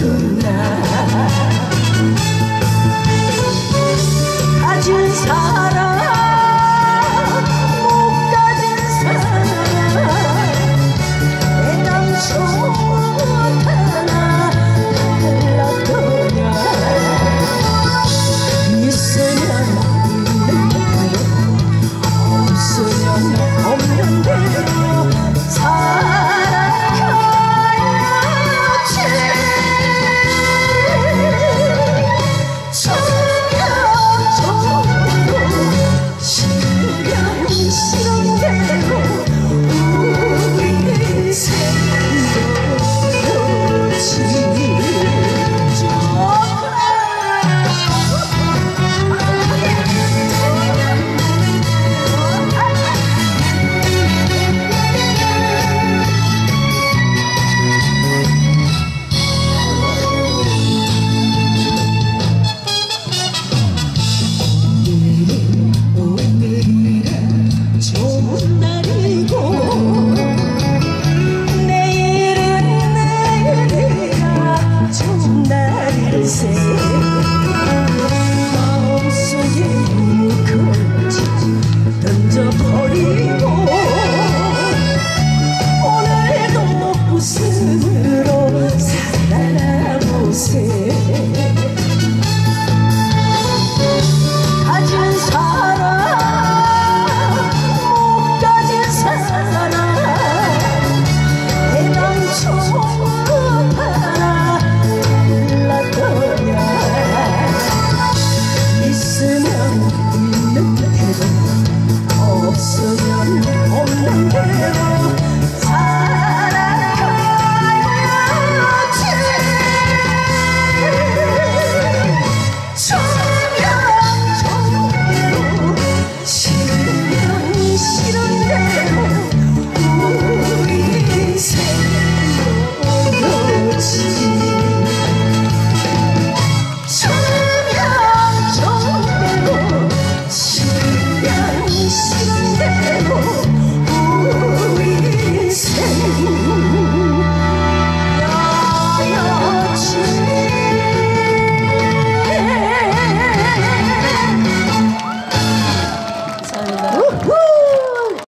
tonight. say